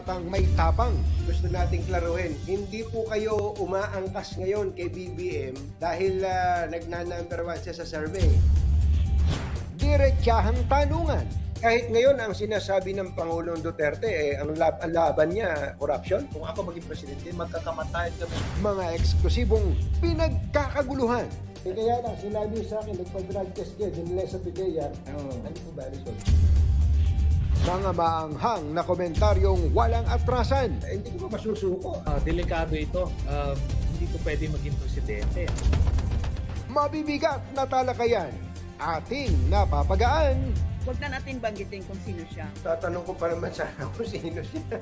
batang may tapang. Gusto nating klaruhin, hindi po kayo umaangkas ngayon kay BBM dahil uh, nagnanumber one siya sa survey. Diretsahang tanungan. Kahit ngayon ang sinasabi ng Pangulong Duterte, eh, ang, lab- ang laban niya, corruption, Kung ako maging presidente, magkakamatay kami. mga eksklusibong pinagkakaguluhan. Eh, kaya lang, sinabi sa akin, nagpa-drug test kayo, dinila sa PDEA, ano po ba result? Mga maanghang na komentaryong walang atrasan. Eh, hindi ko ba masusuko? Ah, delikado ito. Ah, hindi ko pwede maging presidente. Mabibigat na talakayan. Ating napapagaan. Huwag na natin banggitin kung sino siya. Tatanong ko pa naman sana kung sino siya.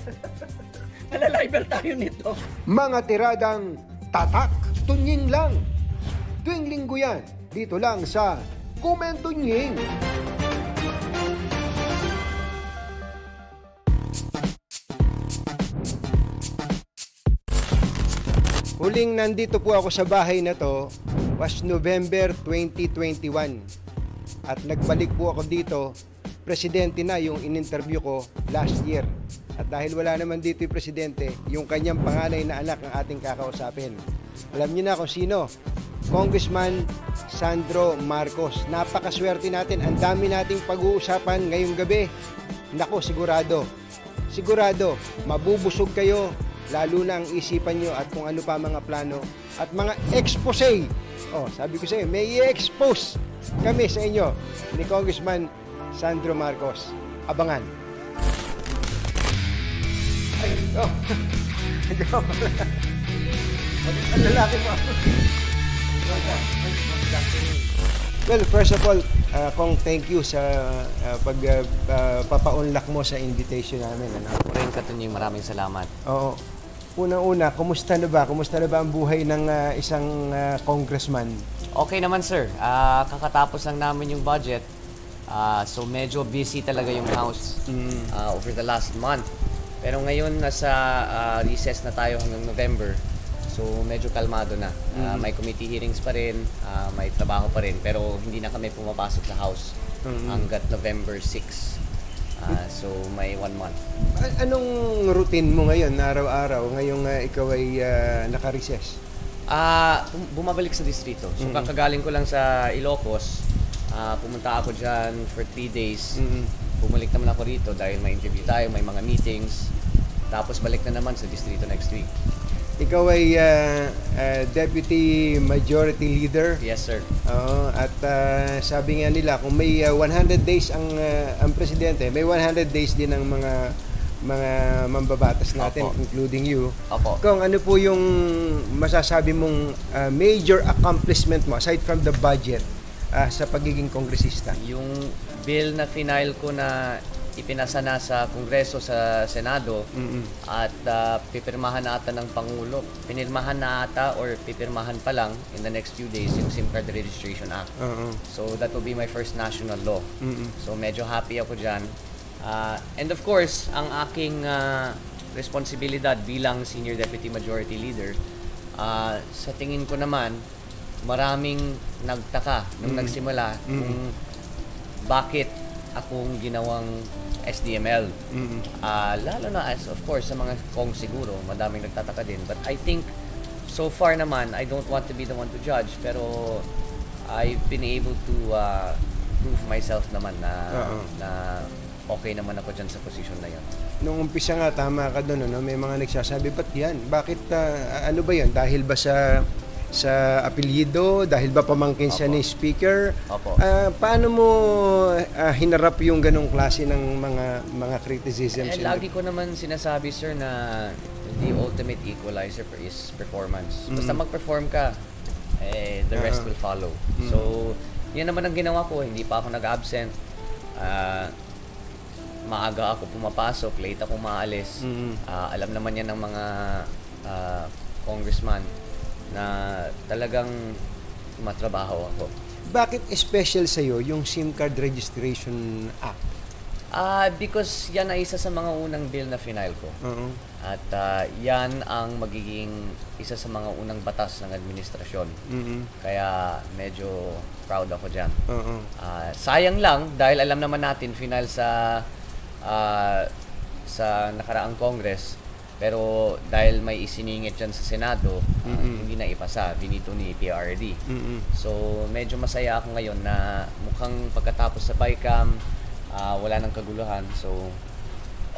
Malaliber tayo nito. Mga tiradang tatak, tunying lang. Tuwing linggo yan, dito lang sa Kumentunying. Huling nandito po ako sa bahay na to was November 2021. At nagbalik po ako dito, presidente na yung in-interview ko last year. At dahil wala naman dito yung presidente, yung kanyang panganay na anak ang ating kakausapin. Alam niyo na kung sino. Congressman Sandro Marcos. Napakaswerte natin. Ang dami nating pag-uusapan ngayong gabi. Nako, sigurado. Sigurado, mabubusog kayo lalo na ang isipan nyo at kung ano pa mga plano at mga expose. Oh, sabi ko sa inyo, may i-expose kami sa inyo ni Congressman Sandro Marcos. Abangan. Ay, oh. Ang lalaki mo. Well, first of all, uh, Kong, thank you sa uh, pag uh, uh, mo sa invitation namin. Ano? Ren Katunying, maraming salamat. Oo. Una-una, kumusta na ba? Kumusta na ba ang buhay ng uh, isang uh, congressman? Okay naman sir, Ah, kakatapos lang namin yung budget. Ah, so medyo busy talaga yung house ah, over the last month. Pero ngayon nasa ah, recess na tayo hanggang November. So medyo kalmado na. Ah, may committee hearings pa rin, ah, may trabaho pa rin. Pero hindi na kami pumapasok sa house hanggat November 6. Ah, so may one month. Anong routine mo ngayon, araw-araw, ngayong uh, ikaw ay uh, naka-recess? Ah, bum- bumabalik sa distrito. So kakagaling ko lang sa Ilocos. Ah, pumunta ako diyan for three days. Mm. Bumalik naman ako rito dahil may interview tayo, may mga meetings. Tapos balik na naman sa distrito next week. Ikaw ay uh, uh, Deputy Majority Leader. Yes, sir. Oo, at uh, sabi nga nila kung may uh, 100 days ang uh, ang presidente, may 100 days din ang mga mga mambabatas natin Opo. including you. Opo. Kung ano po yung masasabi mong uh, major accomplishment mo aside from the budget uh, sa pagiging kongresista? Yung bill na final ko na ipinasa na sa Kongreso sa Senado Mm-mm. at ah, pipirmahan na ata ng Pangulo. Pinirmahan na ata or pipirmahan pa lang in the next few days yung SIM Card Registration Act. Oo. So that will be my first national law. Mm-mm. So medyo happy ako dyan. Ah, and of course, ang aking ah, responsibilidad bilang Senior Deputy Majority Leader, ah, sa tingin ko naman, maraming nagtaka nung nagsimula kung bakit akong ginawang SDML. Mm-mm. Ah, lalo na as of course sa mga kong siguro, madaming nagtataka din. But I think so far naman, I don't want to be the one to judge, pero I've been able to uh, prove myself naman na Oo. na okay naman ako dyan sa position na yun. Nung umpisa nga, tama ka doon, ano? may mga nagsasabi, ba't yan? Bakit, ah, ano ba yan? Dahil ba sa sa apelyido? Dahil ba pamangkin siya Opo. ni speaker? Opo. Ah, paano mo ah, hinarap yung ganong klase ng mga mga criticisms? Eh, lagi ko naman sinasabi, sir, na the ultimate equalizer is performance. Basta mag-perform ka, eh, the rest Ah. will follow. So, yan naman ang ginawa ko. Hindi pa ako nag-absent. Ah, maaga ako pumapasok, late ako maalis. Mm. Ah, alam naman yan ng mga ah, congressman na talagang matrabaho ako. Bakit special sa'yo yung SIM card Registration Act? Ah, because yan ay isa sa mga unang bill na final ko. Oo. At ah, yan ang magiging isa sa mga unang batas ng administrasyon. Mm-mm. Kaya medyo proud ako dyan. Oo. Ah, sayang lang dahil alam naman natin final sa ah, sa nakaraang Congress. Pero dahil may isiningit dyan sa Senado, ah, hindi na ipasa. Binito ni PRD. Mm-mm. So, medyo masaya ako ngayon na mukhang pagkatapos sa BICAM, ah, wala nang kaguluhan. So,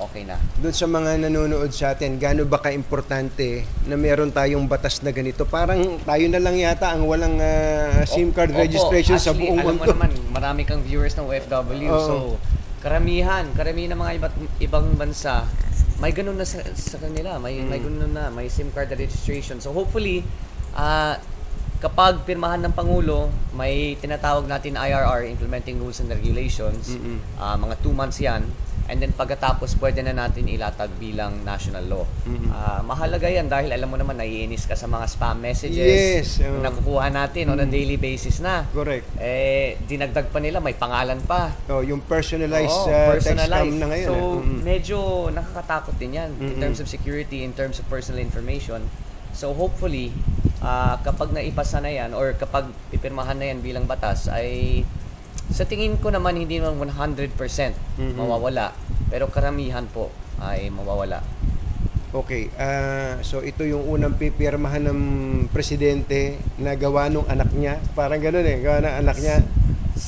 okay na. Doon sa mga nanonood sa atin, gaano ba ka-importante na meron tayong batas na ganito? Parang tayo na lang yata ang walang ah, SIM card Opo, registration sa actually, buong alam mundo. mo naman, marami kang viewers ng OFW. Oo. So, karamihan, karamihan ng mga iba't ibang bansa, may ganun na sa, sa kanila. May, may Mm. ganun na, may SIM card registration. So, hopefully, ah, kapag pirmahan ng Pangulo, may tinatawag natin IRR, Implementing Rules and Regulations. Mm-mm. Ah, mga two months yan. And then pagkatapos, pwede na natin ilatag bilang national law. Mm-mm. Ah, mahalaga yan dahil alam mo naman, naiinis ka sa mga spam messages Yes, oo. na nakukuha natin on a daily basis na. Correct. Eh, dinagdag pa nila, may pangalan pa. Oh, yung personalized Oo, text personalized. cam na ngayon. So, eh. Mm-mm. medyo nakakatakot din yan in Mm-mm. terms of security, in terms of personal information. So, hopefully, ah, kapag naipasa na yan or kapag pipirmahan na yan bilang batas, ay sa tingin ko naman hindi naman 100% Mhm. mawawala. Pero karamihan po ay mawawala. Okay, ah, so ito yung unang pipirmahan ng presidente na gawa nung anak niya. Parang gano'n eh, gawa ng anak niya.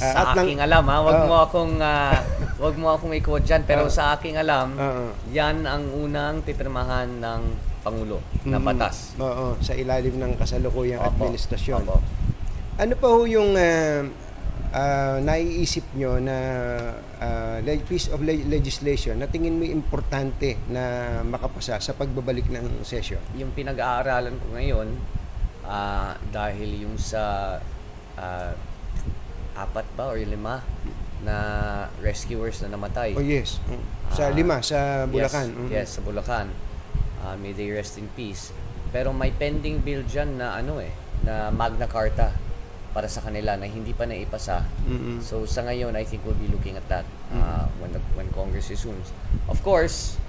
Ah, sa nang- aking alam ha, wag Oo. mo akong ah, wag mo akong i-quote dyan, pero Oo. sa aking alam, Oo. yan ang unang pipirmahan ng Pangulo na Mm, batas. Oo, sa ilalim ng kasalukuyang Opo. administrasyon. Opo. Ano pa ho yung ah, ah, naiisip nyo na le- piece of le- legislation na tingin mo importante na makapasa sa pagbabalik ng session? Yung pinag-aaralan ko ngayon, ah, dahil yung sa ah, apat ba or lima na rescuers na namatay. Oh yes, Mm. sa Ah, lima, sa Bulacan. Yes, Mm. yes, sa Bulacan. Ah, may they rest in peace. Pero may pending bill dyan na ano eh, na Magna Carta para sa kanila na hindi pa naipasa. Mm-mm. So sa ngayon, I think we'll be looking at that uh, when the, when Congress resumes. Of course,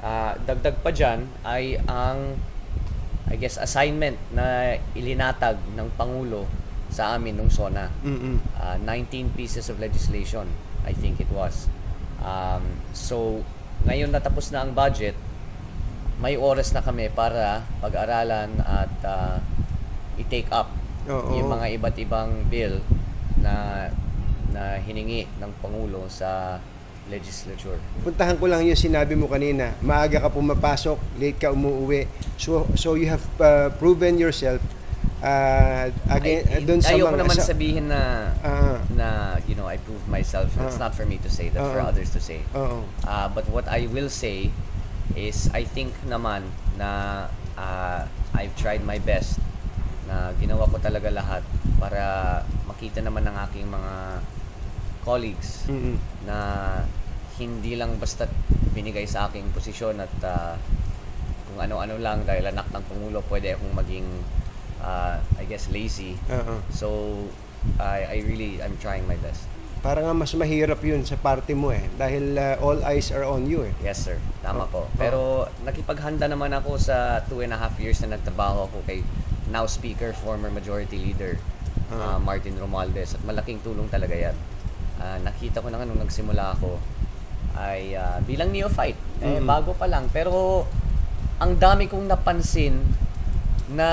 uh, dagdag pa dyan ay ang I guess assignment na ilinatag ng Pangulo sa amin nung SONA. Mm-mm. Uh, 19 pieces of legislation, I think it was. Um, so, ngayon natapos na ang budget, may oras na kami para pag-aralan at uh, i-take up Oo. yung mga iba't ibang bill na na hiningi ng Pangulo sa legislature. Puntahan ko lang yung sinabi mo kanina. Maaga ka pumapasok, late ka umuwi. So so you have uh, proven yourself uh, again Ay, doon sa ayoko mga naman sa- sabihin na Ah, na you know I proved myself. It's Ah. not for me to say. That's for Oo. others to say. oo. Uh, but what I will say is I think naman na uh, I've tried my best na ginawa ko talaga lahat para makita naman ng aking mga colleagues Mm-mm. na hindi lang basta binigay sa aking posisyon at uh, kung ano-ano lang dahil anak ng Pangulo pwede akong maging uh, I guess lazy. Oo. So I, I really I'm trying my best. Parang nga mas mahirap yun sa party mo eh. Dahil uh, all eyes are on you eh. Yes, sir. Tama Oh, po. oh. Pero nakipaghanda naman ako sa two and a half years na nagtrabaho ako kay now Speaker, former Majority Leader, uh, Martin Romualdez. At malaking tulong talaga yan. Ah, nakita ko na nga nung nagsimula ako ay ah, bilang neophyte. Eh, Mm. bago pa lang. Pero ang dami kong napansin na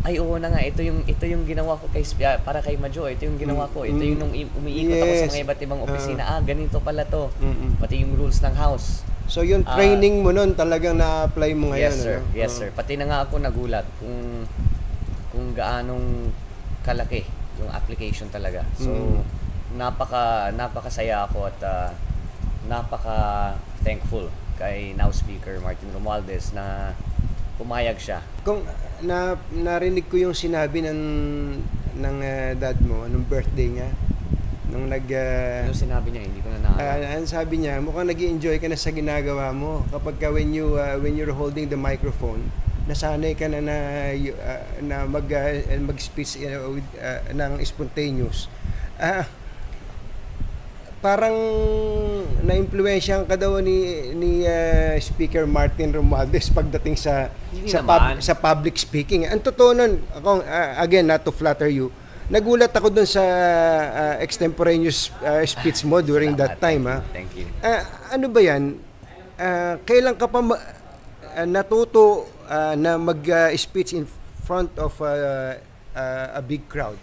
ay oo na nga ito yung ito yung ginawa ko kay para kay Majo ito yung ginawa ko ito yung nung umiikot ako sa. Yes. mga iba't ibang opisina ah ganito pala to Mm-mm. pati yung rules ng house. So yung Ah. training mo nun talagang na-apply mo ngayon. yes sir, ano? yes sir. Pati na nga ako nagulat kung kung gaanong kalaki yung application talaga. So Mm. napaka napakasaya ako at ah, napaka thankful kay now speaker Martin Romualdez na pumayag siya. Kung na narinig ko yung sinabi ng ng uh, dad mo nung birthday niya nung nag uh, Ano sinabi niya? Hindi ko na Ah, naalala. ang sabi niya, mukhang nag enjoy ka na sa ginagawa mo. Kapag ka when you uh, when you're holding the microphone, nasanay ka na na uh, na mag uh, mag-speech uh, with uh, ng spontaneous. Ah, parang na-impluwensyahan ka daw ni ni uh, Speaker Martin Romualdez pagdating sa Hindi sa naman. sa public speaking. Ang totoo nun, ako, uh, again, not to flatter you, nagulat ako dun sa uh, extemporaneous uh, speech mo during that time. Ha? Thank you. Ah, ano ba yan? Ah, kailan ka pa ma- ah, natuto ah, na mag-speech in front of ah, ah, a big crowd?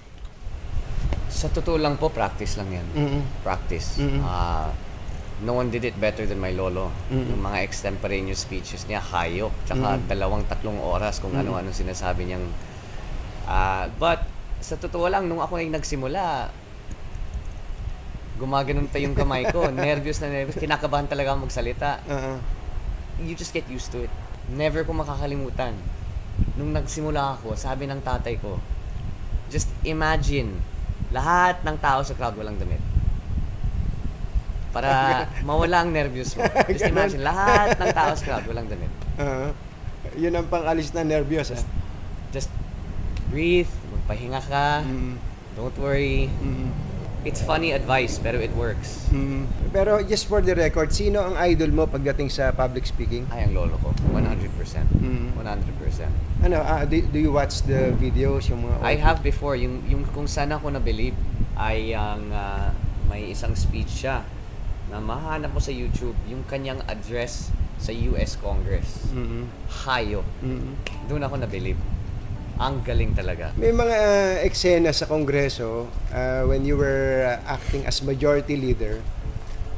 Sa totoo lang po, practice lang yan. Mm-mm. Practice. Mm-mm. Ah, no one did it better than my lolo. Yung mga extemporaneous speeches niya, hayop. Tsaka dalawang, tatlong oras kung ano-ano sinasabi niyang... Ah, but, sa totoo lang, nung ako ay nagsimula, gumaganon pa yung kamay ko. nervous na nervous. Kinakabahan talaga ako magsalita. Ah. you just get used to it. Never ko makakalimutan. Nung nagsimula ako, sabi ng tatay ko, just imagine, lahat ng tao sa crowd walang damit. Para mawala ang nervous mo. Just imagine, lahat ng tao sa crowd walang damit. Ah, yun ang pang-alis na nervyos. Ah. Just breathe, magpahinga ka, Mm, don't worry. mm, It's funny advice, pero it works. mm. Pero just for the record, sino ang idol mo pagdating sa public speaking? Ay, ang lolo ko. 100%. Mm. 100%. Ano, ah, do, do you watch the videos, yung mga I have before, yung, yung kung saan ako na-believe ay ang ah, may isang speech siya na mahanap mo sa YouTube yung kanyang address sa US Congress. Mm, Hayo. mm. Doon ako na-believe. Ang galing talaga. May mga ah, eksena sa Kongreso ah, when you were ah, acting as majority leader.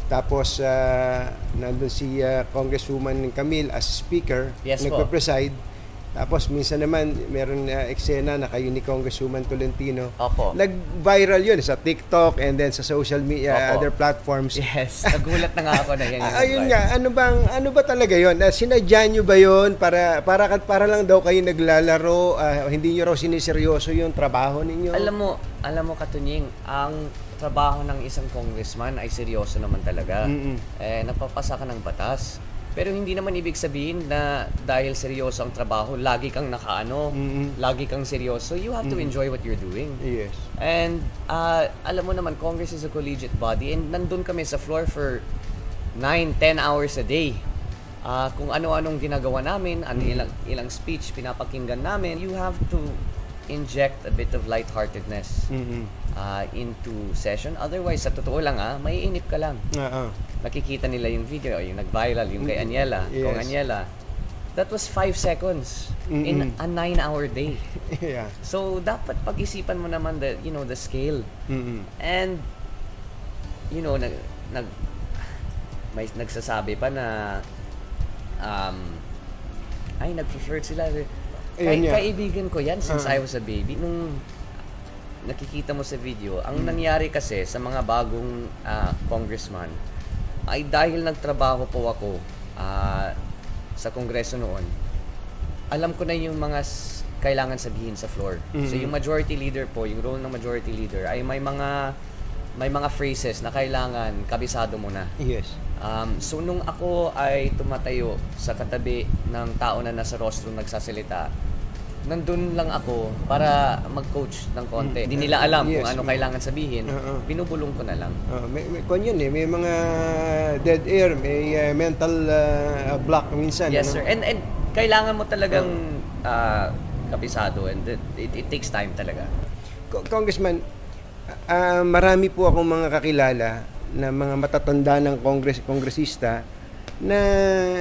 Tapos ah, nandun si ah, Congresswoman Camille as speaker, Yes po. Tapos minsan naman meron ah, eksena na kayo ni Congresswoman Tolentino. Opo. Nag-viral yun sa TikTok and then sa social media, Opo. other platforms. Yes. Nagulat na nga ako na yan ayun nga, ano bang ano ba talaga 'yon? Uh, sinadya nyo ba 'yon para para para lang daw kayo naglalaro, ah, hindi niyo raw siniseryoso yung trabaho ninyo? Alam mo, alam mo Katunying, ang trabaho ng isang congressman ay seryoso naman talaga. Mm-mm. Eh, napapasa ka ng batas. Pero hindi naman ibig sabihin na dahil seryoso ang trabaho, lagi kang nakaano, Mm-mm. lagi kang seryoso. You have to enjoy what you're doing. Yes. And uh, alam mo naman, Congress is a collegiate body and nandun kami sa floor for 9, 10 hours a day. Ah, kung ano-anong ginagawa namin, ano ilang, ilang speech pinapakinggan namin, you have to inject a bit of lightheartedness Mm-mm. ah, into session. Otherwise, sa totoo lang ah, maiinip ka lang. Ah. Nakikita nila yung video, yung nag-viral, yung kay Aniela, Yes. kung Aniela. That was 5 seconds in Mm-mm. a 9-hour day. yeah. So, dapat pag-isipan mo naman the, you know, the scale. Mm-mm. And, you know, nag, nag, may nagsasabi pa na, um, ay, nag-flirt sila. Kay, Ayun nga. kaibigan ko yan since Ah. I was a baby. Nung nakikita mo sa video, ang nangyari kasi sa mga bagong ah, congressman, ay dahil nagtrabaho po ako ah, sa kongreso noon, alam ko na yung mga kailangan sabihin sa floor. So Mhm. yung majority leader po, yung role ng majority leader ay may mga may mga phrases na kailangan kabisado mo na. Yes. Um, so nung ako ay tumatayo sa katabi ng tao na nasa rostrum nagsasalita, nandun lang ako para mag-coach ng konti. Mm. Hindi nila alam kung Yes, ano may- kailangan sabihin. Oo. Binubulong ko na lang. Ah, may, may kwan yun eh, may mga dead air, may ah, mental ah, block minsan. Yes, ano? sir. And, and kailangan mo talagang ah, kabisado and it, it, it takes time talaga. Co- Congressman, ah, marami po akong mga kakilala na mga matatanda ng congress kongresista na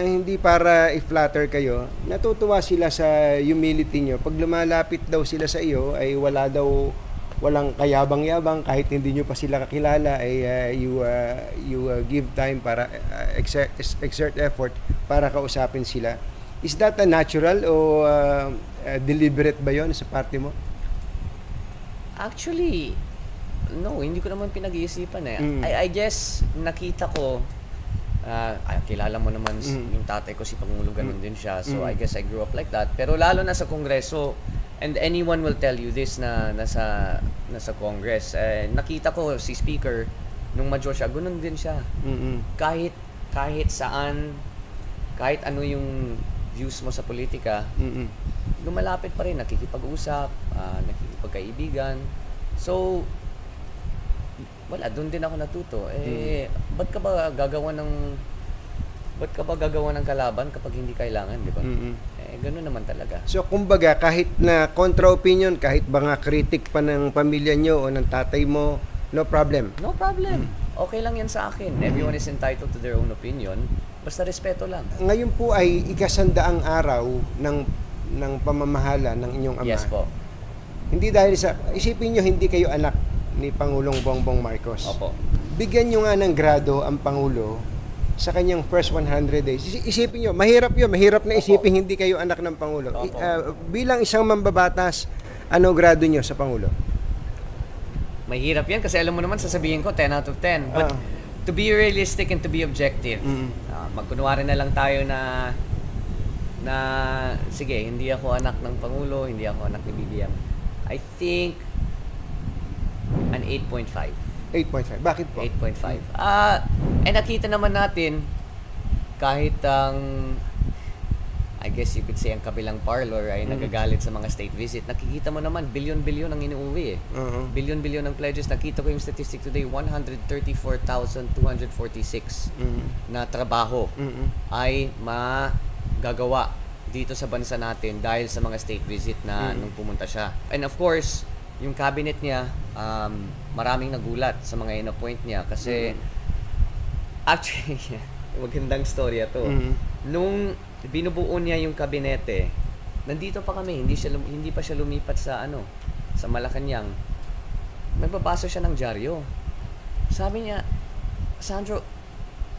hindi para i-flatter kayo, natutuwa sila sa humility nyo. Pag lumalapit daw sila sa iyo, ay wala daw walang kayabang-yabang kahit hindi nyo pa sila kakilala ay ah, you ah, you ah, give time para ah, exert, exert effort para kausapin sila. Is that a natural o ah, ah, deliberate ba 'yon sa party mo? Actually, no, hindi ko naman pinag-iisipan eh. Mm. I, I guess, nakita ko, ay, kilala mo naman Mm. yung tatay ko, si Pangulo, ganun din siya. So, Mm. I guess I grew up like that. Pero lalo na sa Kongreso, and anyone will tell you this na nasa, nasa Congress, eh, nakita ko si Speaker, nung major siya, ganun din siya. Mm-mm. Kahit, kahit saan, kahit ano yung views mo sa politika, Mm-mm. lumalapit pa rin, nakikipag-usap, ah, nakikipagkaibigan. So, wala, doon din ako natuto. Eh, ba't ka ba gagawa ng ba't ka ba gagawa ng kalaban kapag hindi kailangan, di ba? Mm-mm. Eh, ganun naman talaga. So kumbaga kahit na kontra opinion, kahit mga critic pa ng pamilya nyo o ng tatay mo, no problem. No problem. Okay lang yan sa akin. Everyone is entitled to their own opinion. Basta respeto lang. Ngayon po ay ikasandaang araw ng ng pamamahala ng inyong ama. Yes po. Hindi dahil sa isipin nyo hindi kayo anak ni Pangulong Bongbong Marcos. Opo. Bigyan nyo nga ng grado ang Pangulo sa kanyang first 100 days. Isi- Isipin nyo, mahirap yun. Mahirap na isipin hindi kayo anak ng Pangulo. I- Opo. ah, bilang isang mambabatas, ano grado nyo sa Pangulo? Mahirap yan kasi alam mo naman sasabihin ko 10 out of 10. But Ah. to be realistic and to be objective, Mm. ah, magkunwari na lang tayo na na sige, hindi ako anak ng Pangulo, hindi ako anak ni BBM. I think an 8.5. 8.5. Bakit po? 8.5. Ah, eh nakita naman natin kahit ang I guess you could say ang kabilang parlor ay Mm. nagagalit sa mga state visit. Nakikita mo naman bilyon-bilyon ang inuuwi eh. Oo. Bilyon-bilyon ng pledges. Nakita ko yung statistic today, 134,246 Mm. na trabaho Mm-mm. ay magagawa dito sa bansa natin dahil sa mga state visit na Mm. nung pumunta siya. And of course, yung cabinet niya, um, maraming nagulat sa mga in-appoint niya kasi Mm. actually, magandang storya to. Mm. Nung binubuo niya yung kabinete, nandito pa kami, hindi siya hindi pa siya lumipat sa ano, sa Malacanang. Nagbabasa siya ng dyaryo. Sabi niya, Sandro,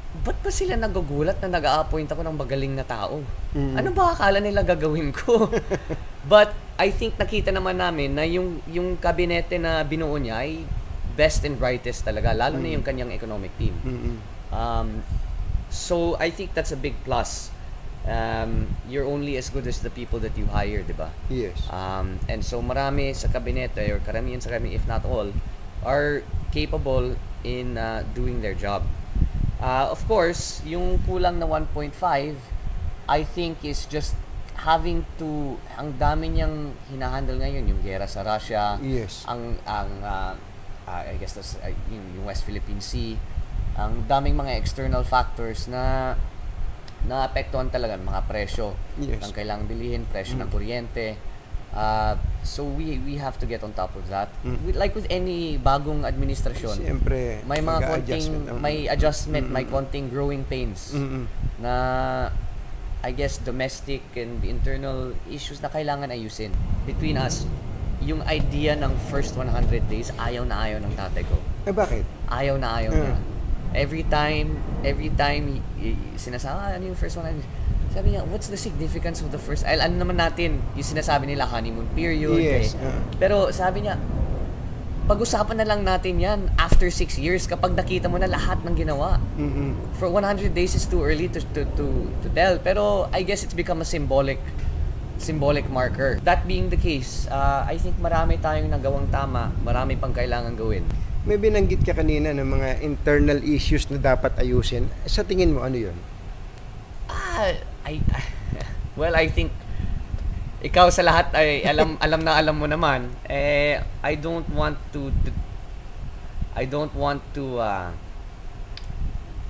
ba't ba sila nagugulat na nag-a-appoint ako ng magaling na tao? Mm. Ano ba akala nila gagawin ko? But I think nakita naman namin na yung yung kabinete na binuo niya ay best and brightest talaga, lalo na Mm. yung kanyang economic team. Mm-mm. Um, so I think that's a big plus. Um, you're only as good as the people that you hire, di ba? Yes. Um, and so marami sa kabinete or karamihan sa kami, if not all, are capable in uh, doing their job. Uh, of course, yung kulang na 1.5, I think is just having to, ang dami niyang hinahandle ngayon, yung gera sa Russia, Yes. ang, ang uh, uh, I guess that's, uh, yung, yung West Philippine Sea, ang daming mga external factors na naapektuhan talaga ng mga presyo Yes. ng kailangang bilihin, presyo ng Mm. kuryente. Uh, so we we have to get on top of that. Mm. With- like with any bagong administrasyon, Siyempre, may mga konting may adjustment, may Mm-mm. konting growing pains Mm-mm. na I guess domestic and internal issues na kailangan ayusin. Between us, yung idea ng first 100 days, ayaw na ayaw ng tatay ko. Eh bakit? Ayaw na ayaw Mm. niya. Every time, every time y- y- sinasabi, ah, ano yung first 100 sabi niya, what's the significance of the first, ay, ano naman natin, yung sinasabi nila honeymoon period. Yes, eh. ah. Pero sabi niya, pag-usapan na lang natin yan after 6 years kapag nakita mo na lahat ng ginawa. Mm-mm. For 100 days is too early to, to, to, to tell. Pero I guess it's become a symbolic symbolic marker. That being the case, uh, I think marami tayong nagawang tama, marami pang kailangan gawin. May binanggit ka kanina ng mga internal issues na dapat ayusin. Sa tingin mo, ano yun? Ah, I, well, I think ikaw sa lahat ay alam alam na alam mo naman eh I don't want to, to I don't want to uh,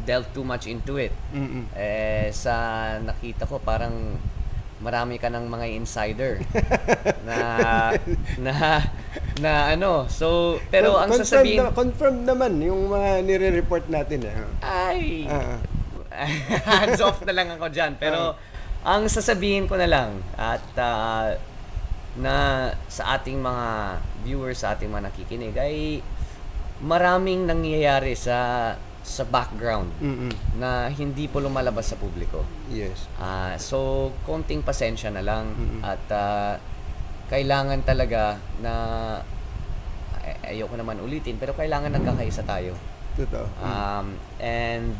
delve too much into it Mm-mm. eh sa nakita ko parang marami ka ng mga insider na na na ano so pero ang Confirmed sasabihin na- confirmed naman yung mga nire-report natin. Eh. ay ah. hands off na lang ako dyan. Pero, ang sasabihin ko na lang, at ah, na sa ating mga viewers, sa ating mga nakikinig, ay maraming nangyayari sa sa background Mm-mm. na hindi po lumalabas sa publiko. Yes. Ah, so, konting pasensya na lang Mm-mm. at ah, kailangan talaga na ay- ayoko naman ulitin pero kailangan nagkakaisa tayo. Totoo. Um, and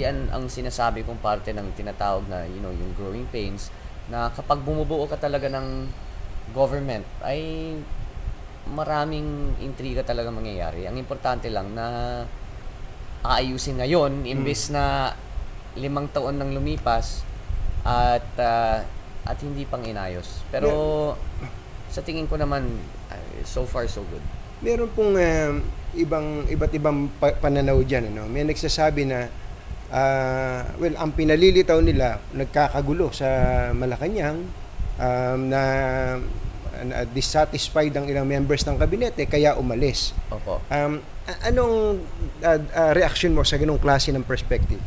yan ang sinasabi kong parte ng tinatawag na, you know, yung growing pains na kapag bumubuo ka talaga ng government ay maraming intriga talaga mangyayari. Ang importante lang na aayusin ngayon imbes na limang taon nang lumipas at ah, at hindi pang inayos. Pero sa tingin ko naman ay, so far so good. Meron pong um, ibang iba't ibang pa- pananaw diyan ano. May nagsasabi na ah, well, ang pinalilitaw nila nagkakagulo sa Malacanang um, na, na dissatisfied ang ilang members ng kabinete kaya umalis. Opo. Um, anong uh, uh, reaction mo sa ganung klase ng perspective?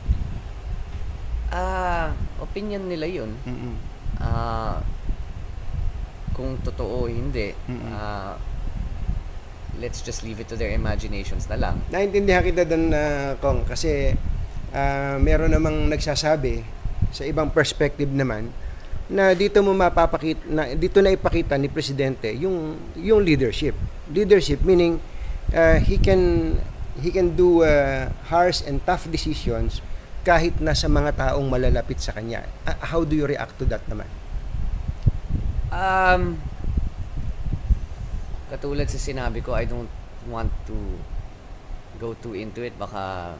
opinion nila yun. Mm-mm. Ah, kung totoo hindi, Mm-mm. ah, let's just leave it to their imaginations na lang. Naintindihan kita doon, na Kong, kasi ah, meron namang nagsasabi sa ibang perspective naman na dito mo mapapakita na dito na ipakita ni presidente yung yung leadership. Leadership meaning ah, he can he can do ah, harsh and tough decisions kahit na sa mga taong malalapit sa kanya. Ah, how do you react to that naman? Um, katulad sa sinabi ko, I don't want to go too into it. Baka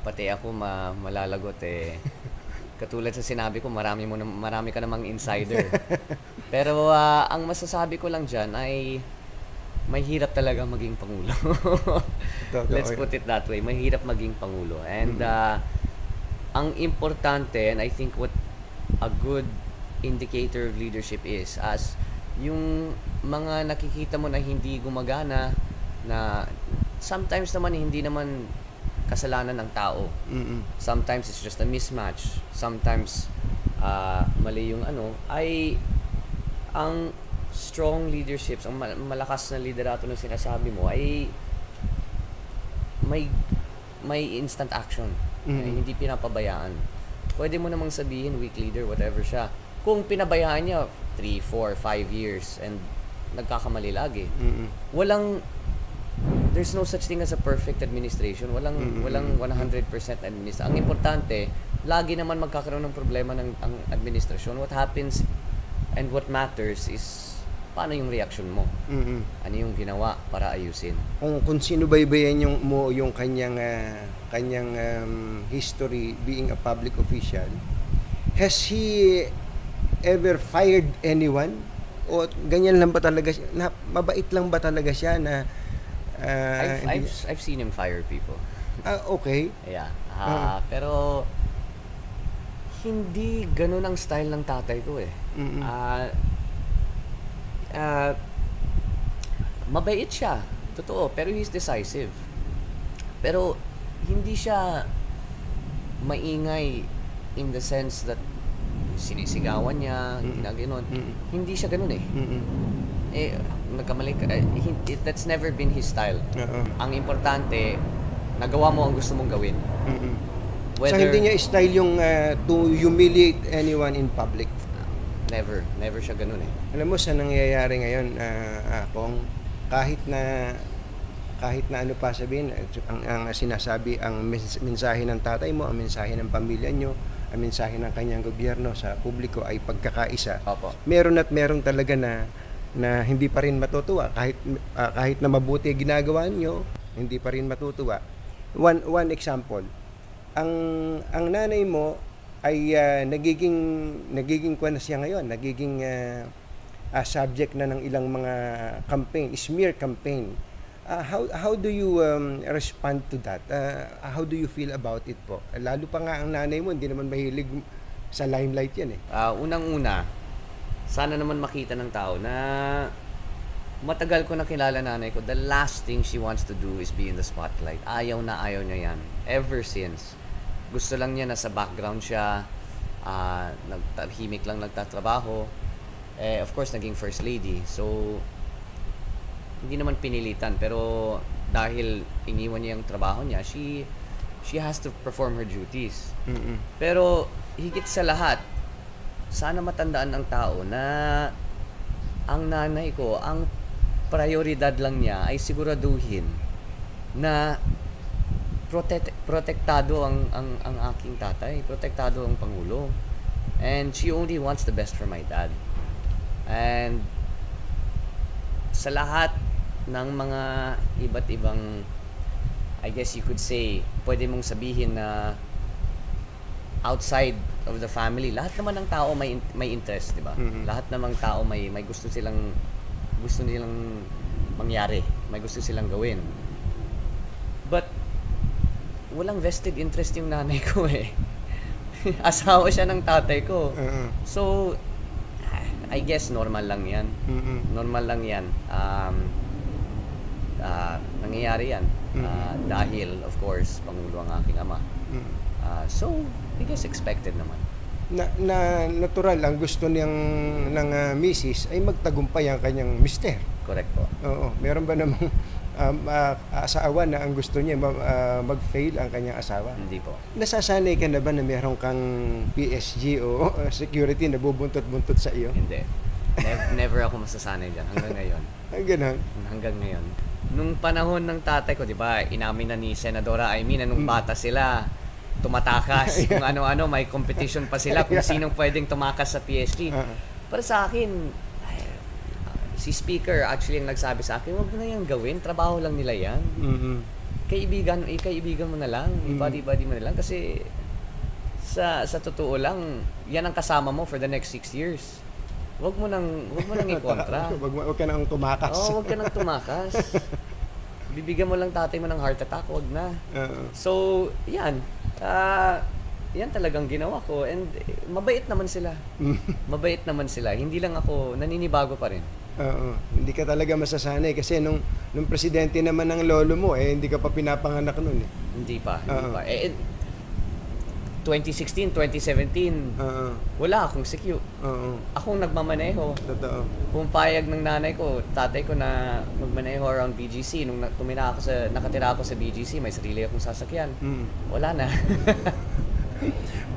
pati ako ma malalagot eh. Katulad sa sinabi ko, marami mo na, marami ka namang insider. Pero ah, ang masasabi ko lang diyan ay mahirap talaga maging pangulo. Let's put it that way. Mahirap maging pangulo. And ah, ang importante, and I think what a good indicator of leadership is, as yung mga nakikita mo na hindi gumagana, na sometimes naman hindi naman kasalanan ng tao. Mm-mm. Sometimes it's just a mismatch. Sometimes ah, mali yung ano, ay ang strong leaderships, ang mal- malakas na liderato ng sinasabi mo ay may may instant action. Mhm. Ay, hindi pinapabayaan. Pwede mo namang sabihin weak leader, whatever siya. Kung pinabayaan niya 3, 4, 5 years and nagkakamali lagi. Mm-mm. Walang there's no such thing as a perfect administration. Walang Mm-mm. walang 100% administration. Ang importante, lagi naman magkakaroon ng problema ng ang administrasyon. What happens and what matters is paano yung reaction mo? Mm-mm. Ano yung ginawa para ayusin? kung kung sinubaybayan yung mo yung kanyang ah, kanyang um, history being a public official has he ever fired anyone o ganyan lang ba talaga siya na, mabait lang ba talaga siya na ah, I've, I've, I've seen him fire people. ah, okay Yeah. Ah, Pero hindi ganun ang style ng tatay ko eh. Mm-mm. Ah, ah, mabait siya. Totoo. Pero he's decisive. Pero hindi siya maingay in the sense that sinisigawan niya, Mm. ginaganon. Mm. Hindi siya ganun eh. Mm-mm. Eh, nagkamali ka. eh, it- that's never been his style. Oo. Ang importante, nagawa mo ang gusto mong gawin. Mm-mm. so Whether, hindi niya style yung ah, to humiliate anyone in public Never. Never siya ganun eh. Alam mo sa nangyayari ngayon, ah, ah, Kong, kahit na kahit na ano pa sabihin, eh, ang, ang sinasabi, ang mens- mensahe ng tatay mo, ang mensahe ng pamilya nyo, ang mensahe ng kanyang gobyerno sa publiko ay pagkakaisa. Opo. Meron at meron talaga na na hindi pa rin matutuwa kahit ah, kahit na mabuti ginagawa nyo, hindi pa rin matutuwa. One one example. Ang ang nanay mo ay ah, nagiging nagiging kuwan na siya ngayon, nagiging ah, ah, subject na ng ilang mga campaign, smear campaign. Ah, how how do you um, respond to that? Ah, how do you feel about it po? Lalo pa nga ang nanay mo hindi naman mahilig sa limelight 'yan eh. Ah, unang-una, sana naman makita ng tao na matagal ko na kilala nanay ko. The last thing she wants to do is be in the spotlight. Ayaw na ayaw niya yan. Ever since. Gusto lang niya nasa background siya. ah nagtahimik lang nagtatrabaho. Eh, of course, naging first lady. So, hindi naman pinilitan. Pero dahil iniwan niya yung trabaho niya, she she has to perform her duties. Mm-mm. Pero higit sa lahat, sana matandaan ng tao na ang nanay ko, ang prioridad lang niya ay siguraduhin na protect, protektado ang, ang, ang aking tatay, protektado ang Pangulo. And she only wants the best for my dad. And sa lahat ng mga iba't ibang I guess you could say, pwede mong sabihin na outside of the family, lahat naman ng tao may may interest, 'di ba? Mhm. Lahat namang tao may may gusto silang gusto nilang mangyari, may gusto silang gawin. But walang vested interest yung nanay ko eh. Asawa siya ng tatay ko. Oo. So I guess normal lang 'yan. Mm-mm. Normal lang 'yan. Um ah, nangyayari 'yan. Ah, dahil of course pangulo ang aking ama. Mm. Ah, so I guess expected naman. na, na natural ang gusto niyang ng ah, misis ay magtagumpay ang kanyang mister. Correct po. Oo, meron ba namang um, ah, asawa na ang gusto niya ah, mag-fail ang kanyang asawa? Hindi po. Nasasanay ka na ba na meron kang PSG o uh, security na bubuntot-buntot sa iyo? Hindi. Never, never ako masasanay dyan hanggang ngayon. Ang ganun. Hanggang ngayon. Nung panahon ng tatay ko, di ba, inamin na ni Senadora Amy na nung bata sila, tumatakas. Kung ano-ano, may competition pa sila kung sinong pwedeng tumakas sa PSG. Ah. Para sa akin, ay, si speaker actually ang nagsabi sa akin, huwag mo na yan gawin, trabaho lang nila yan. Mhm. Kaibigan, eh, kaibigan mo na lang, Mm. ibody-body mo na lang kasi sa sa totoo lang, yan ang kasama mo for the next six years. Huwag mo nang, huwag mo nang ikontra. Wag, wag ka nang tumakas. Oo, huwag ka nang tumakas. Bibigyan mo lang tatay mo ng heart attack, huwag na. Oo. So, yan. Ah, yan talagang ginawa ko. And eh, mabait naman sila. Mabait naman sila. Hindi lang ako, naninibago pa rin. Oo. Hindi ka talaga masasanay kasi nung nung presidente naman ng lolo mo eh hindi ka pa pinapanganak noon eh. Hindi pa, hindi Oo. pa. Eh, eh, 2016, 2017, Oo. wala akong secure. Oo. Akong nagmamaneho. Totoo. Kung payag ng nanay ko, tatay ko na magmaneho around BGC, nung na- tumira ako sa, nakatira ako sa BGC, may sarili akong sasakyan. Mm. Wala na.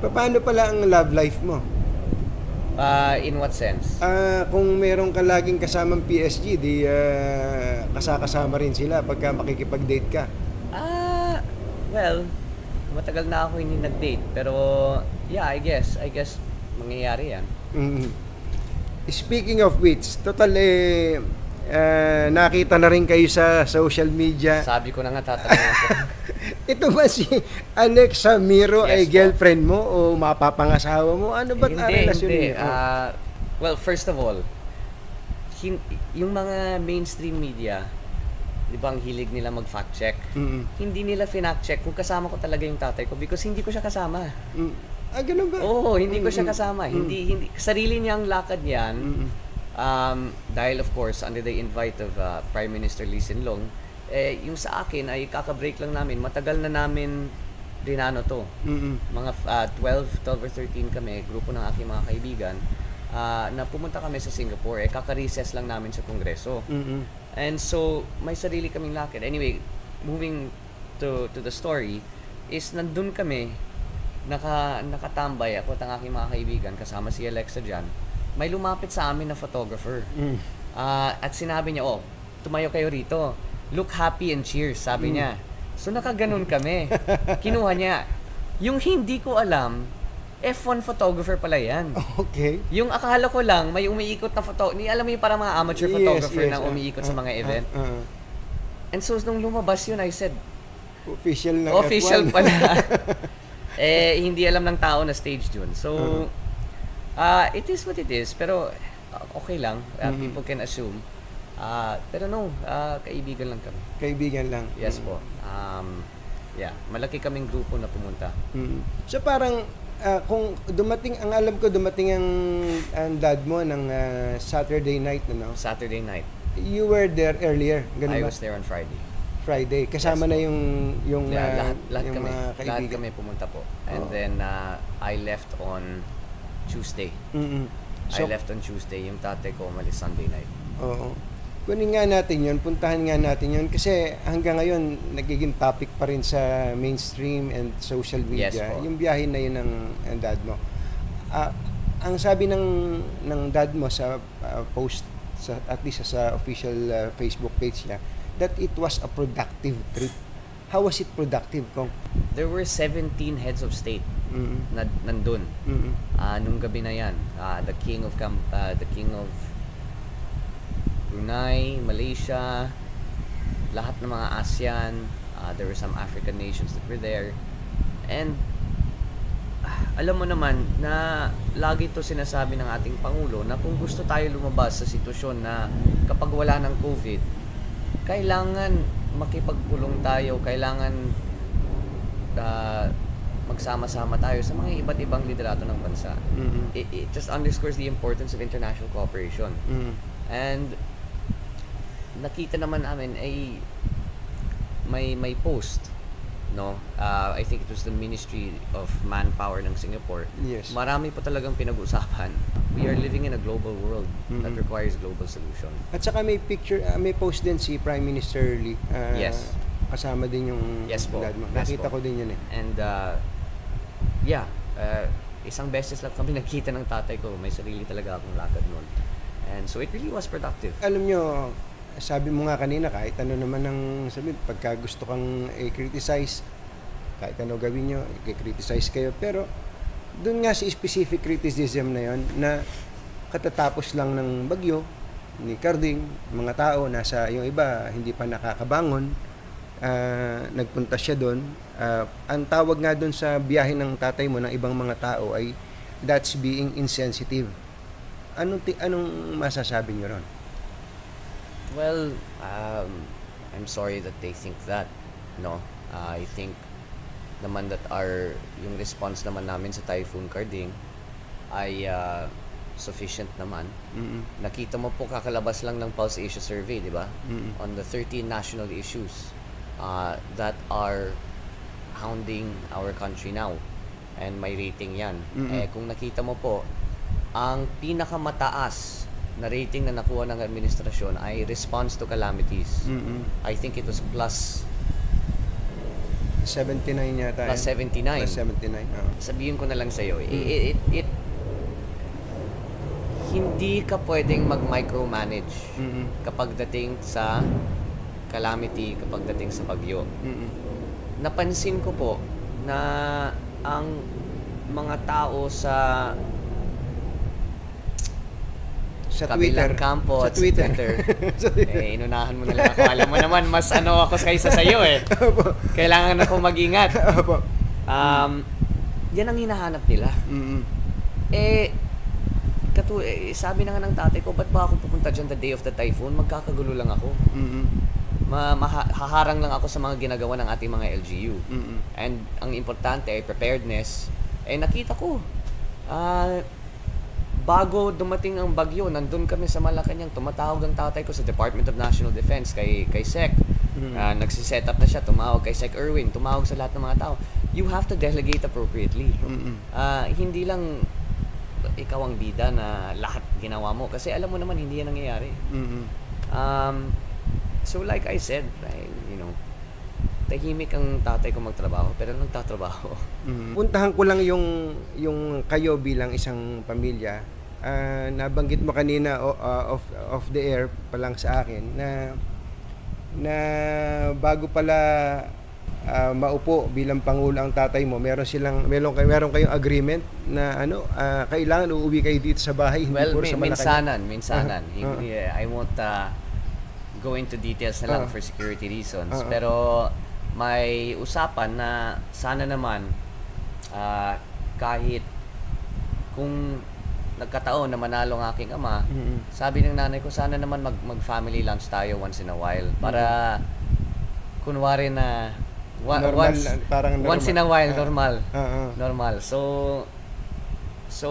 Paano pala ang love life mo? Ah, in what sense? Ah, kung meron ka laging kasamang PSG, di ah, kasakasama rin sila pagka makikipag-date ka. Ah, well, matagal na ako hindi nag-date. Pero, yeah, I guess, I guess, mangyayari yan. Mm. Speaking of which, total eh, ah, nakita na rin kayo sa social media. Sabi ko na nga tatanungin ko. Ito ba si Alexa Miro Yes ay po. girlfriend mo o mapapangasawa mo? Ano ba't ang relasyon niyo? Ah, well, first of all, hin- yung mga mainstream media, di ba ang hilig nila mag-fact check? Mm. Hindi nila finact check kung kasama ko talaga yung tatay ko because hindi ko siya kasama. Mm. Ah, ganun ba? Oo, hindi ko siya kasama. mm, Hindi hindi sarili niyang lakad 'yan. Mm. Um, dahil of course under the invite of uh, Prime Minister Lee Hsien Loong, eh yung sa akin ay kaka-break lang namin. Matagal na namin rinano to. Mm. Mga uh, 12, 12 or 13 kami, grupo ng aking mga kaibigan, ah, na pumunta kami sa Singapore. Eh kaka-recess lang namin sa Kongreso. Mm. And so, may sarili kaming lakad. Anyway, moving to to the story, is nandun kami, naka, nakatambay ako at ang aking mga kaibigan, kasama si Alexa dyan, may lumapit sa amin na photographer. Mm. Ah, at sinabi niya, oh, tumayo kayo rito. Look happy and cheers, sabi niya. So nakaganon kami. Kinuha niya. Yung hindi ko alam, F1 photographer pala yan. Okay. Yung akala ko lang, may umiikot na photo, ni alam mo yung parang mga amateur Yes, photographer yes, na ah, umiikot ah, sa mga ah, event. ah. And so, nung lumabas yun, I said, official ng official F1. pala. eh, hindi alam ng tao na stage yun. So, uh, it is what it is. Pero, uh, okay lang. Uh, Mhm. People can assume. Uh, pero no, uh, kaibigan lang kami. Kaibigan lang. Yes Mm. po. Um, yeah, malaki kaming grupo na pumunta. Mm. So parang ah, kung dumating ang alam ko dumating ang ang dad mo ng ah, Saturday night ano. Saturday night, You were there earlier, I ganun ba? was there on Friday. Friday. Kasama Yes, na po. yung yung Yeah, ah, lahat, lahat yung kami. mga Lahat kaibigan. kami pumunta po. And Oo. then, uh, I left on Tuesday. Mm-mm. So, I left on Tuesday. Yung tatay ko umalis Sunday night. Oo. Kunin nga natin yun, puntahan nga natin yun kasi hanggang ngayon nagiging topic pa rin sa mainstream and social media. Yes po. yung biyahe na yun ng, ng dad mo. Ah, ang sabi ng ng dad mo sa ah, post sa at least sa official ah, Facebook page niya that it was a productive trip. How was it productive kung? There were 17 heads of state Mm. na nandun. Mm. Ah, nung gabi na yan, ah, the king of Cam- ah, the king of Brunei, Malaysia, lahat ng mga ASEAN, ah, there were some African nations that were there. And ah, alam mo naman na lagi to sinasabi ng ating Pangulo na kung gusto tayo lumabas sa sitwasyon na kapag wala ng COVID, kailangan makipagpulong tayo, kailangan ah, magsama-sama tayo sa mga iba't ibang liderato ng bansa. Mm. It, it just underscores the importance of international cooperation. Mm. And nakita naman namin ay may may post no? Uh, I think it was the Ministry of Manpower ng Singapore. Yes. Marami pa talagang pinag-usapan. We are living in a global world that Mhm. requires global solution. At saka may picture, ah, may post din si Prime Minister Lee. ah, Yes. Kasama din yung Yes po. dad mo. Yes Nakita po. ko din yun eh. And uh, yeah, uh, isang beses lang kami nagkita ng tatay ko. May sarili talaga akong lakad noon. And so it really was productive. Alam nyo, sabi mo nga kanina, kahit ano naman ang sabi, pagka gusto kang i-criticize, kahit ano gawin nyo, i-criticize kayo. Pero doon nga si specific criticism na yon na katatapos lang ng bagyo ni Carding, mga tao, nasa yung iba hindi pa nakakabangon, ah, nagpunta siya doon. Ah, ang tawag nga doon sa biyahe ng tatay mo ng ibang mga tao ay that's being insensitive. Anong, anong masasabi nyo ron? Well, um, I'm sorry that they think that. No, Uh, I think naman that our yung response naman namin sa Typhoon Carding ay uh, sufficient naman. Mm-mm. Nakita mo po kakalabas lang ng Pulse Asia survey, di ba? Mm-mm. On the 13 national issues uh, that are hounding our country now. And may rating yan. Mm-mm. Eh, kung nakita mo po, ang pinakamataas na rating na nakuha ng administrasyon ay response to calamities. Mm-mm. I think it was plus 79 yata. plus yun. 79. Plus 79. oo. Sabihin ko na lang sa'yo, Mm. it, it, it, hindi ka pwedeng mag-micromanage Mm-mm. kapag dating sa calamity, kapag dating sa bagyo. Mm-mm. Napansin ko po na ang mga tao sa Sa kabilang Twitter. kampo sa Twitter. Twitter, sa Twitter. eh, inunahan mo na lang ako. Alam mo naman, mas ano ako kaysa sa'yo eh. Opo. Kailangan ako mag-ingat. Opo. Um, yan ang hinahanap nila. Mm-mm. Eh, katu eh, sabi na nga ng tatay ko, ba't ba ako pupunta dyan the day of the typhoon? Magkakagulo lang ako. Mm-mm. Ma maha- haharang lang ako sa mga ginagawa ng ating mga LGU. Mm-mm. And ang importante ay preparedness. Eh nakita ko, ah, bago dumating ang bagyo, nandun kami sa Malacanang, tumatawag ang tatay ko sa Department of National Defense kay kay SEC. Mm. Ah, nagsiset up na siya, tumawag kay Sec Erwin, tumawag sa lahat ng mga tao. You have to delegate appropriately. Mm-mm. Ah, hindi lang ikaw ang bida na lahat ginawa mo kasi alam mo naman hindi yan nangyayari. Mm-mm. Um, so like I said, I, you know, tahimik ang tatay ko magtrabaho pero nagtatrabaho. Mm. Puntahan ko lang yung yung kayo bilang isang pamilya. Ah, nabanggit mo kanina ah, off off the air pa lang sa akin na na bago pala ah, maupo bilang pangulo ang tatay mo, meron silang meron kay meron kayong agreement na ano, ah, kailangan uuwi kayo dito sa bahay, hindi well, puro min- sa Malacanang. minsanan, minsanan. Uh-huh. Hindi- I won't uh, go into details na lang Uh-huh. for security reasons. Uh-huh. Pero may usapan na sana naman ah, kahit kung nagkataon na manalo ang aking ama, Mm-mm. sabi ng nanay ko, sana naman mag, mag-family lunch tayo once in a while. Para, kunwari na, wa-. Normal, once, parang once in a normal. while, Ah. normal. Ah, ah. Normal. So, so,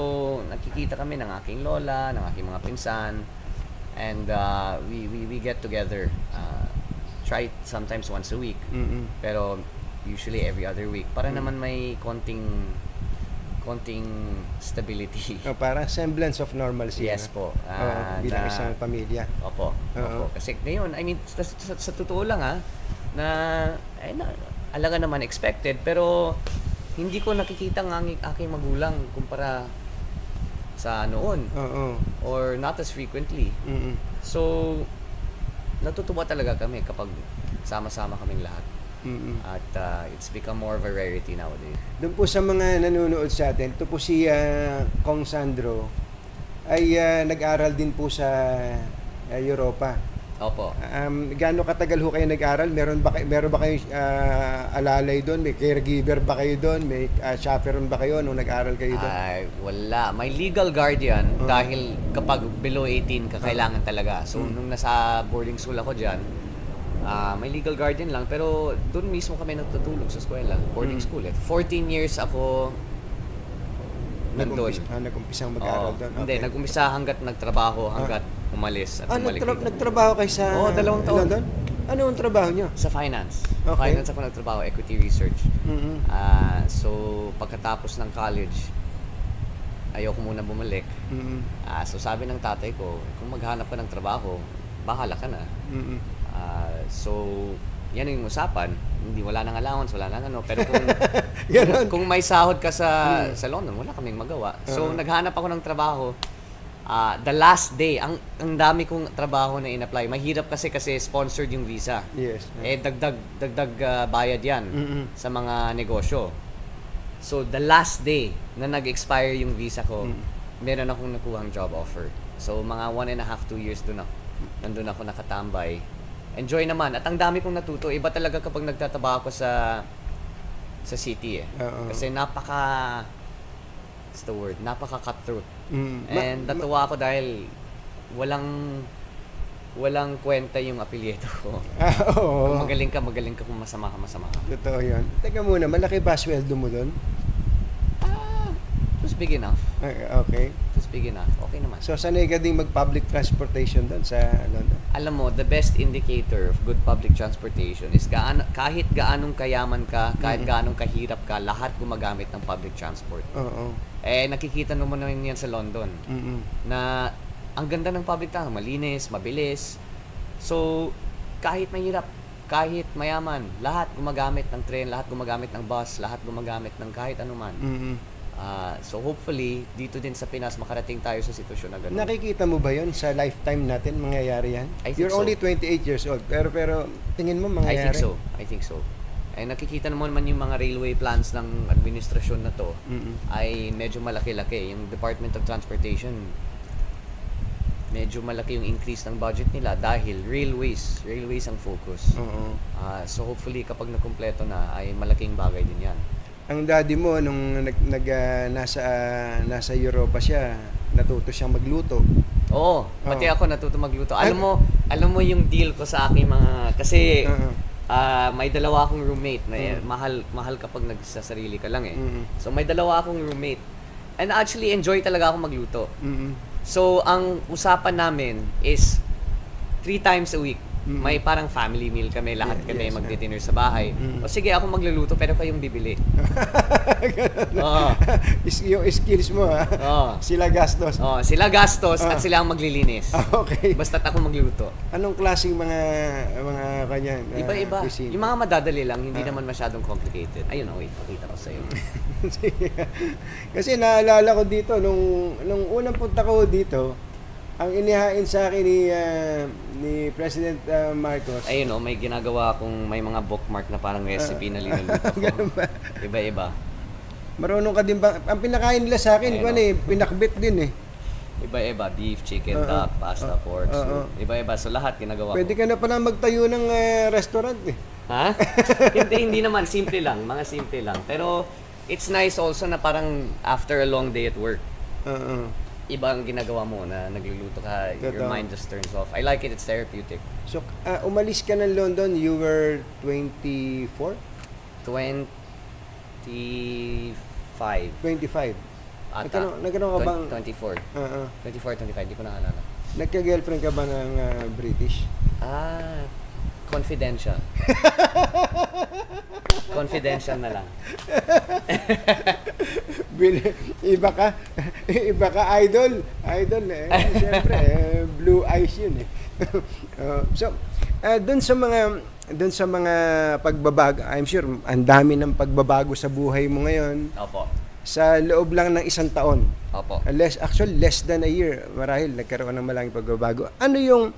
nakikita kami ng aking lola, ng aking mga pinsan, and uh, we, we, we get together. Uh, try sometimes once a week, Mm-mm. pero usually every other week. Para Mm. naman may konting, konting stability. Oh, parang semblance of normalcy. Yes ano? po. Oo, Ah, bilang na- isang pamilya. Opo. Oo. Opo. Kasi ngayon, I mean, sa, sa, sa totoo lang ha, na, ay na, alaga naman expected, pero hindi ko nakikita ang aking, aking magulang kumpara sa noon Oo. or not as frequently. Mm-mm. So, natutuwa talaga kami kapag sama-sama kaming lahat. Mm-mm. At uh, it's become more of a rarity nowadays. Doon po sa mga nanonood sa atin, ito po si ah, Kong Sandro ay ah, nag-aral din po sa ah, Europa. Opo. Um, gaano katagal ho kayo nag-aral? Meron ba kayo, meron ba kayo ah, alalay doon? May caregiver ba kayo doon? May ah, chaperone ba kayo nung nag-aral kayo doon? Ay, wala. May legal guardian Ah. dahil kapag below 18 ka, kailangan talaga. So, Mm. nung nasa boarding school ako dyan, ah, may legal guardian lang. Pero doon mismo kami nagtutulog sa eskwela. Boarding Mm. school eh. 14 years ako nandun. Nag-umpisa, ah, nag-umpisang mag-aral Oo. doon? Hindi, nag-umpisa hanggat nagtrabaho, hanggat umalis at Ah, bumalik nagtra- dito. nagtrabaho kayo sa Oo, dalawang taon. London? Ano ang trabaho nyo? Sa finance. Okay. Finance ako nagtrabaho, equity research. Mhm. Ah, so, pagkatapos ng college, ayoko muna bumalik. Mhm. Ah, so, sabi ng tatay ko, kung maghanap ka ng trabaho, bahala ka na. Mhm. Ah, so, yan yung usapan. Hindi, wala nang allowance, wala nang ano. Pero kung, Ganon. kung may sahod ka sa, sa London, wala kaming magawa. So, Oo. naghanap ako ng trabaho. Ah, the last day, ang, ang dami kong trabaho na in-apply. Mahirap kasi kasi sponsored yung visa. Yes. Eh, dagdag, dagdag ah, bayad yan Mm-mm. sa mga negosyo. So, the last day na nag-expire yung visa ko, Mm. meron akong nakuhang job offer. So, mga one and a half, two years doon ako. Nandun ako nakatambay. Enjoy naman. At ang dami kong natuto. Iba talaga kapag nagtatrabaho ko sa sa city eh. Oo. Kasi napaka what's the word? Napaka cutthroat. Ma- And ma- natuwa ako dahil walang walang kwenta yung apelyido ko. Ah, oo. Kung magaling ka, magaling ka. Kung masama ka, masama ka. Totoo yun. Teka muna, malaki ba sweldo mo doon? Big enough. Ay, Okay. It was big enough. Okay naman. So, sanay ka ding mag-public transportation doon sa London? Alam mo, the best indicator of good public transportation is gaan, kahit gaanong kayaman ka, kahit Mm. gaanong kahirap ka, lahat gumagamit ng public transport. Oo. Eh, nakikita naman naman yan sa London Mhm. na ang ganda ng public transport, malinis, mabilis. So, kahit mahirap, kahit mayaman, lahat gumagamit ng train, lahat gumagamit ng bus, lahat gumagamit ng kahit anuman. Mhm. Ah, so hopefully, dito din sa Pinas makarating tayo sa sitwasyon na gano'n. Nakikita mo ba yon sa lifetime natin mangyayari yan? I think You're so. only 28 years old, pero pero tingin mo I mangyayari? think so. I think so. Eh nakikita naman man yung mga railway plans ng administrasyon na to Mhm. ay medyo malaki-laki. Yung Department of Transportation, medyo malaki yung increase ng budget nila dahil railways, railways ang focus. Oo. Ah, so hopefully kapag nakumpleto na ay malaking bagay din yan. Ang daddy mo nung nag, nag ah, nasa ah, nasa Europa siya, natuto siyang magluto. Oo, pati Oo. ako natuto magluto. Alam mo, alam mo yung deal ko sa aking mga kasi Oo. ah, may dalawa akong roommate na Mm. mahal mahal kapag nagsasarili ka lang eh. Mm. So may dalawa akong roommate. And actually enjoy talaga ako magluto. Mhm. So ang usapan namin is three times a week. Mm. May parang family meal kami, lahat Yeah, kami yes, magdi-dinner sa bahay. Mm. O sige, ako magluluto pero kayong bibili. Oo. Is, yung skills mo ha. Oo. Sila gastos. Oh, sila gastos Ah. at sila ang maglilinis. Ah, okay. Basta't ako magluto. Anong klaseng mga mga kanya? ah, Iba-iba. cuisine? Yung mga madadali lang, hindi Ah. naman masyadong complicated. Ayun, oh, wait, pakita ko sa'yo. Kasi naalala ko dito nung nung unang punta ko dito, ang inihain sa akin ni ah, ni President ah, Marcos. Ayun, oh, may ginagawa akong may mga bookmark na parang recipe na linuluto ko. Iba-iba. Marunong ka din ba? Ang pinakain nila sa akin, Ayun, kung ano eh, pinakbit din eh. Iba-iba. Beef, chicken, Oo. duck, pasta, Oo. pork. Oo. So, iba-iba. So, lahat ginagawa Pwede ko. ka na pala magtayo ng ah, restaurant eh. Ha? hindi, hindi naman. Simple lang. Mga simple lang. Pero, it's nice also na parang after a long day at work, Oo. Iba ang ginagawa mo na nagluluto ka, your Totoo. mind just turns off. I like it. It's therapeutic. So, ah, umalis ka ng London, you were 24? 25. 25. Ata. Nagkaroon ka bang- 24. Oo. 24, 25. Di ko naalala. Nagka-girlfriend ka ba ng ah, British? Ah, confidential. confidential na lang. Iba ka, iba ka idol. Idol eh. Siyempre, eh, blue eyes yun eh. Oh, so, uh, doon sa mga doon sa mga pagbabago, I'm sure ang dami ng pagbabago sa buhay mo ngayon Opo. sa loob lang ng isang taon. Opo. Uh, Less actually less than a year marahil nagkaroon ng malaking pagbabago. Ano yung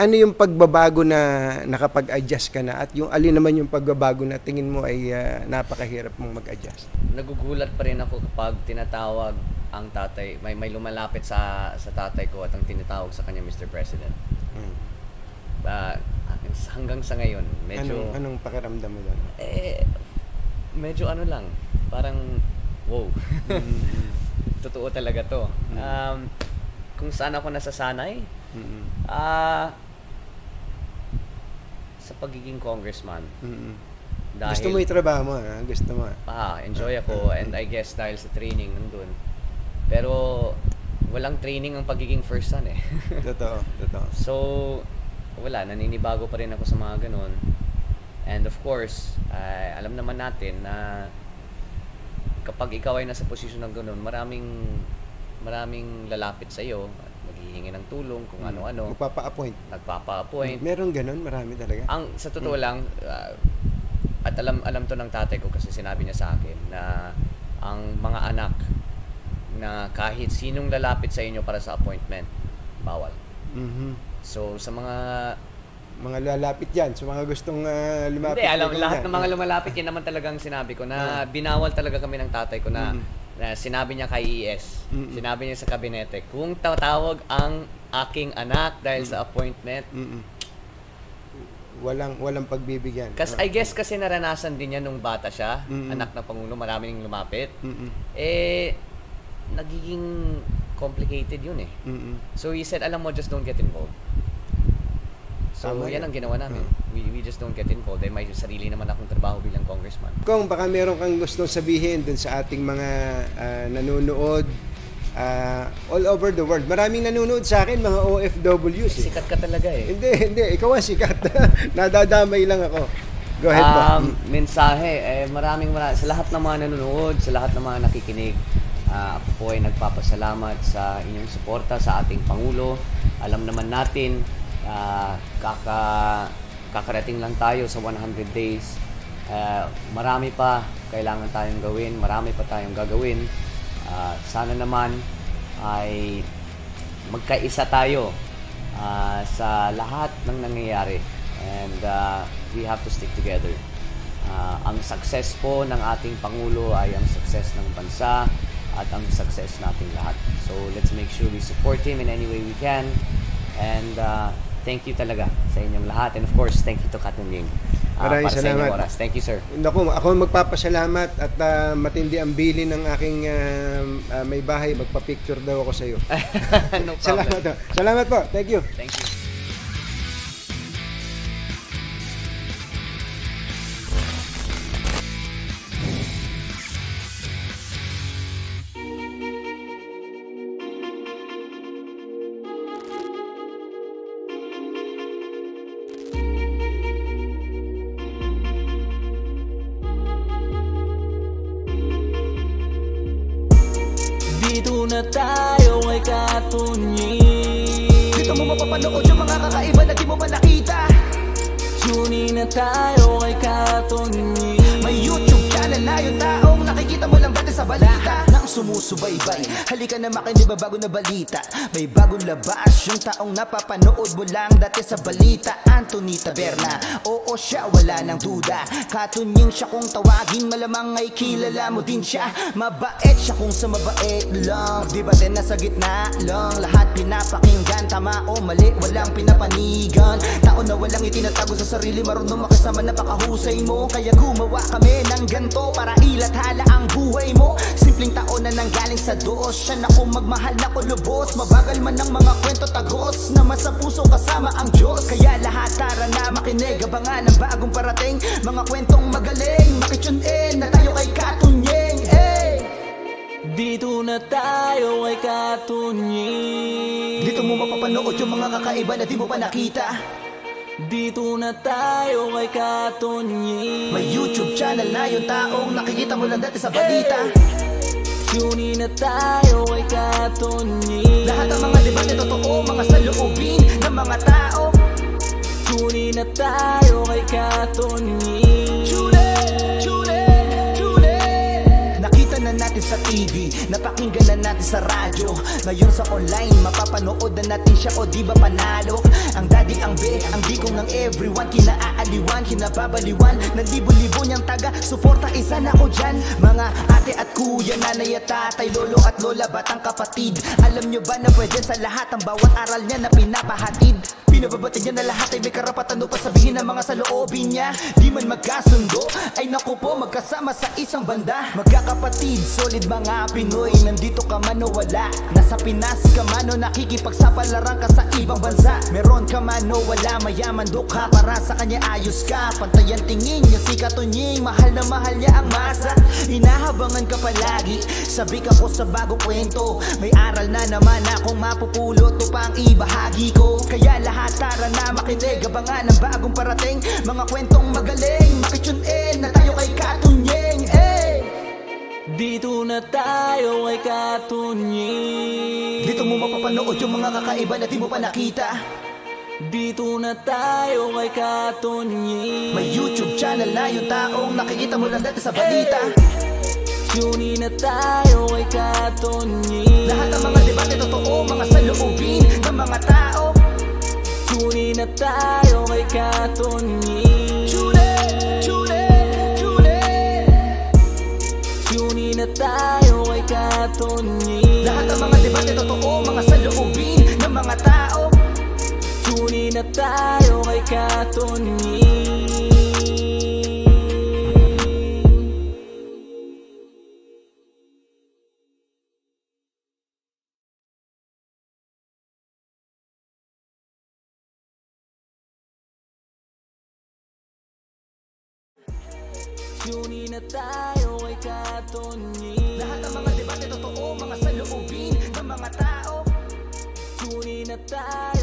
ano yung pagbabago na nakapag-adjust ka na at yung alin naman yung pagbabago na tingin mo ay ah, napakahirap mong mag-adjust? Nagugulat pa rin ako kapag tinatawag ang tatay, may may lumalapit sa sa tatay ko at ang tinatawag sa kanya Mr. President. Hmm. Ah, hanggang sa ngayon, medyo anong anong pakiramdam mo doon? eh medyo ano lang, parang wow. Totoo talaga 'to. Mm. Um, kung saan ako nasasanay, Mm-mm. ah sa pagiging congressman. Mm-mm. Dahil Gusto mo yung trabaho mo, ha? Gusto mo. Ah, enjoy ako and I guess dahil sa training nandun. Pero walang training ang pagiging first son eh. Totoo, totoo. so wala, naninibago pa rin ako sa mga ganun. And of course, ay, alam naman natin na kapag ikaw ay nasa posisyon ng ganun, maraming maraming lalapit sa iyo at maghihingi ng tulong kung Mm. ano-ano, Magpapa-appoint. nagpapa-appoint. Meron ganun, marami talaga. Ang sa totoo lang ah, at alam alam to ng tatay ko kasi sinabi niya sa akin na ang mga anak na kahit sinong lalapit sa inyo para sa appointment, bawal. Mhm. So sa mga Mga lalapit yan. So mga gustong ah, lumapit. Hindi, alam, lahat ng yan. mga lumalapit, yun naman talagang sinabi ko Ah. na binawal talaga kami ng tatay ko na, Mm. Na sinabi niya kay ES, Mm-mm. sinabi niya sa kabinete, kung tatawag ang aking anak dahil Mm. sa appointment, Mm-mm. Walang walang pagbibigyan. Kasi Ah. I guess kasi naranasan din niya nung bata siya, Mm-mm. anak ng Pangulo, maraming lumapit. Mm-mm. Eh, nagiging complicated yun eh. Mm-mm. So he said, alam mo, just don't get involved. So Tama yan ang ginawa namin. We, we just don't get involved. Eh, may sarili naman akong trabaho bilang congressman. Kung baka meron kang gustong sabihin dun sa ating mga ah, nanonood ah, all over the world. Maraming nanonood sa akin, mga OFWs. Eh. Sikat ka talaga eh. Hindi, hindi. Ikaw ang sikat. Nadadamay lang ako. Go ahead. Um, mensahe, eh, maraming maraming, sa lahat ng mga nanonood, sa lahat ng mga nakikinig, ah, ako po ay nagpapasalamat sa inyong suporta sa ating Pangulo. Alam naman natin, ah, kaka, kakarating lang tayo sa 100 days. Ah, marami pa kailangan tayong gawin, marami pa tayong gagawin. Ah, sana naman ay magkaisa tayo ah, sa lahat ng nangyayari and ah, we have to stick together. Ah, ang success po ng ating Pangulo ay ang success ng bansa at ang success nating lahat. So let's make sure we support him in any way we can and ah, thank you talaga sa inyong lahat and of course thank you to Katunying ah, Maraming para sa salamat. oras. Thank you sir. Naku, ako magpapasalamat at ah, matindi ang bili ng aking ah, ah, may bahay. Magpa-picture daw ako sa iyo. no problem. Salamat. Salamat po. Thank you. Thank you. Na makinig ba bago na balita May bagong labas yung taong napapanood mo lang dati sa balita. Anthony Taberna, oo siya wala nang duda. Katunying siya kung tawagin malamang ay kilala mo din siya. Mabait siya kung sa mabait lang Di ba din nasa gitna lang? Lahat pinapakinggan, tama o mali Walang pinapanigan. Tao na walang itinatago sa sarili Marunong makisama napakahusay mo. Kaya gumawa kami ng ganto Para ilathala ang buhay mo. Tao na nanggaling sa Diyos Siya na kung magmahal na kulubos. Mabagal man ang mga kwento tagos. Naman sa puso kasama ang Diyos. Kaya lahat tara na makinig. Abangan ang bagong parating. Mga kwentong magaling Makitune in na tayo kay Katunyeng. Hey! Dito na tayo kay Katunyi Dito mo mapapanood yung mga kakaiba na di mo pa nakita. Dito na tayo kay Katunyi May YouTube channel na yung taong nakikita mo lang dati sa balita. Tune in na tayo kay Katunyi Lahat ng mga debate totoo, mga saloobin ng mga tao. Tune in na tayo kay Katunyi sa TV, napakinggan na natin sa radyo. Ngayon sa online, mapapanood na natin siya o di ba panalo? Ang daddy, ang be, ang bikong ng everyone. Kinaaaliwan, kinababaliwan. Ng libo-libo niyang taga, suporta isa na ko dyan. Mga ate at kuya, nanay at tatay Lolo at lola, batang kapatid. Alam nyo ba na pwede sa lahat Ang bawat aral niya na pinapahatid Pinababati niya na lahat ay may karapatan upang sabihin ang mga saloobin niya. Di man magkasundo, ay naku po magkasama sa isang banda. Magkakapatid, solid mga Pinoy Nandito ka man o wala. Nasa Pinas ka man o nakikipagsapalaran ka sa ibang bansa. Meron ka man o wala, mayaman dukha Para sa kanya ayos ka. Pantayan tingin niya si Katunying Mahal na mahal niya ang masa. Hinahabangan ka palagi Sabik ako sa bagong kwento. May aral na naman akong mapupulot O pang ibahagi ko. Kaya lahat tara na makinig. Abangan ang bagong parating. Mga kwentong magaling. Makitune in na tayo kay Katunying eh! Dito na tayo kay Katunying Dito mo mapapanood yung mga kakaiba na di mo pa nakita. Dito na tayo kay Katunying May YouTube channel na yung taong nakikita mo lang dati sa balita. Tune in na tayo kay Katunying Lahat ng mga debate totoo, mga saloobin ng mga tao In na tayo kay in, tune in Tune in na tayo kay Katunying Lahat ng mga debate totoo, mga saloobin ng mga tao. Tune in na tayo kay Katunying tayo kay Katunying Lahat ng mga debate totoo, mga saloobin ng mga tao. Tune in na tayo